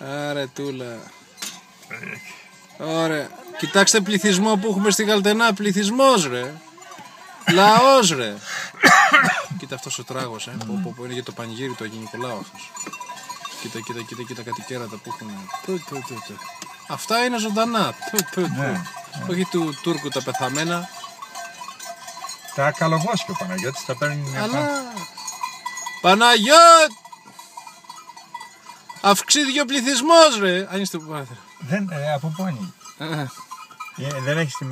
Άρε τούλα. Ωραία. Κοιτάξτε πληθυσμό που έχουμε στη Γαλτενά. Πληθυσμός ρε. Λαός ρε. κοίτα αυτός ο τράγος ε. Πω, πω, πω, είναι για το πανηγύρι του Αγίου Νικολάου αυτός. Κοίτα, κοίτα, κοίτα, κοίτα κάτι κέρατα που έχουν. Του, του, του, του. Αυτά είναι ζωντανά. Του, του, του. Ναι, Όχι του Τούρκου τα πεθαμένα. Τα καλογόσκια ο Παναγιώτης τα παίρνει μια Αλλά... Παναγιώτ! Αυξήθηκε ο πληθυσμός ρε. Αν είστε που πάτε. Δεν, ε, από πού είναι. Ε, Ε, δεν έχει τη